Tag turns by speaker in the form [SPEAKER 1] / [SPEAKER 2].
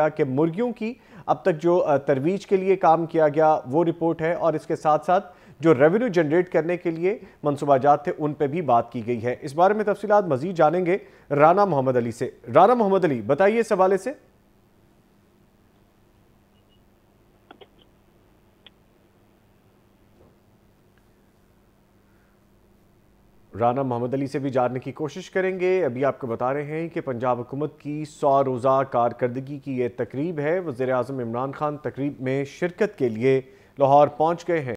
[SPEAKER 1] कि मुर्गियों की अब तक जो तरवीज के लिए काम किया गया वो रिपोर्ट है और इसके साथ साथ जो रेवेन्यू जनरेट करने के लिए मनसूबा जात थे, उन पर भी बात की गई है। इस बारे में तफसीत मजीद जानेंगे राना मोहम्मद अली से। राना मोहम्मद अली, बताइए इस हवाले से। राना मोहम्मद अली से भी जानने की कोशिश करेंगे। अभी आपको बता रहे हैं कि पंजाब हुकूमत की सौ रोज़ा कारकर्दगी की ये तकरीब है। वज़ी अजम इमरान खान तकरीब में शिरकत के लिए लाहौर पहुँच गए हैं।